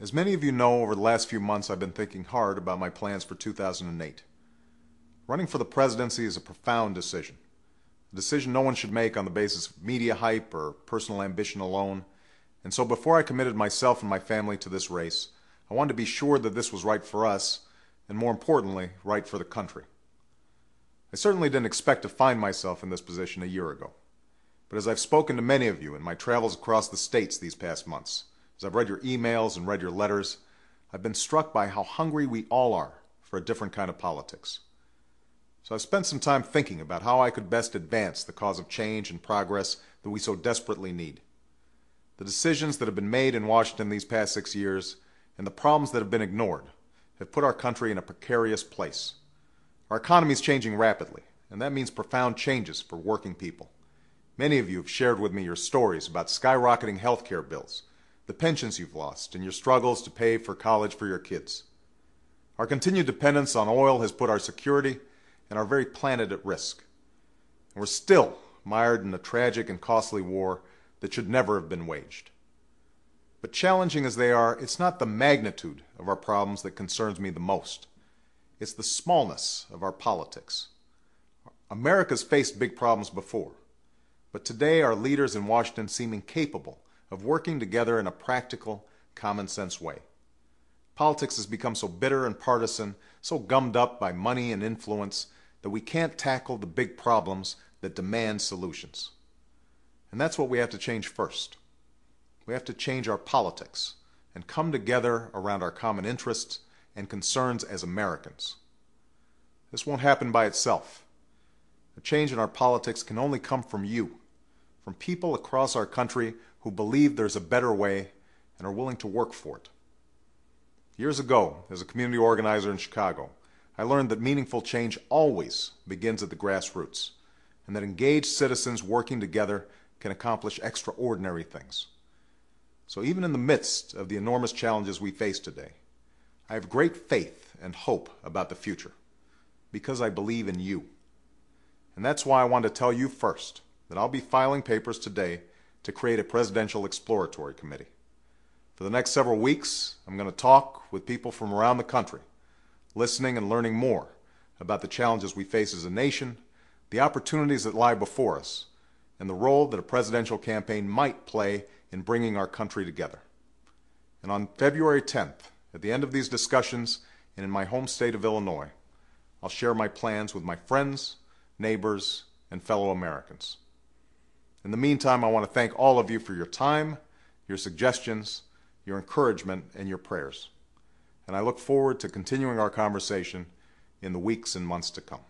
As many of you know, over the last few months I've been thinking hard about my plans for 2008. Running for the presidency is a profound decision. A decision no one should make on the basis of media hype or personal ambition alone. And so before I committed myself and my family to this race, I wanted to be sure that this was right for us, and more importantly, right for the country. I certainly didn't expect to find myself in this position a year ago. But as I've spoken to many of you in my travels across the states these past months, as I've read your emails and read your letters, I've been struck by how hungry we all are for a different kind of politics. So I've spent some time thinking about how I could best advance the cause of change and progress that we so desperately need. The decisions that have been made in Washington these past six years and the problems that have been ignored have put our country in a precarious place. Our economy is changing rapidly, and that means profound changes for working people. Many of you have shared with me your stories about skyrocketing health care bills, the pensions you've lost, and your struggles to pay for college for your kids. Our continued dependence on oil has put our security and our very planet at risk. And we're still mired in a tragic and costly war that should never have been waged. But challenging as they are, it's not the magnitude of our problems that concerns me the most. It's the smallness of our politics. America's faced big problems before, but today our leaders in Washington seem incapable of working together in a practical, common sense way. Politics has become so bitter and partisan, so gummed up by money and influence, that we can't tackle the big problems that demand solutions. And that's what we have to change first. We have to change our politics and come together around our common interests and concerns as Americans. This won't happen by itself. A change in our politics can only come from you, from people across our country who believe there's a better way and are willing to work for it. Years ago, as a community organizer in Chicago, I learned that meaningful change always begins at the grassroots, and that engaged citizens working together can accomplish extraordinary things. So even in the midst of the enormous challenges we face today, I have great faith and hope about the future, because I believe in you. And that's why I want to tell you first that I'll be filing papers today to create a Presidential Exploratory Committee. For the next several weeks, I'm going to talk with people from around the country, listening and learning more about the challenges we face as a nation, the opportunities that lie before us, and the role that a presidential campaign might play in bringing our country together. And on February 10th, at the end of these discussions and in my home state of Illinois, I'll share my plans with my friends, neighbors, and fellow Americans. In the meantime, I want to thank all of you for your time, your suggestions, your encouragement, and your prayers. And I look forward to continuing our conversation in the weeks and months to come.